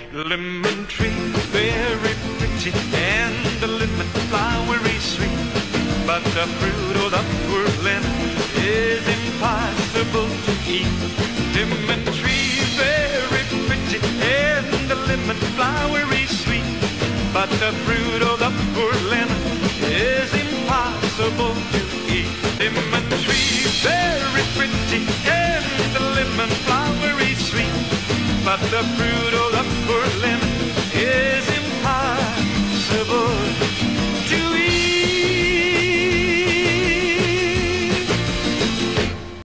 Lemon tree, very pretty, and the lemon flowery sweet. But the fruit of the poor lemon is impossible to eat. Lemon tree, very pretty, and the lemon flowery sweet. But the fruit of the poor lemon is impossible to eat. Lemon tree, very pretty, and the lemon flowery sweet. But the fruit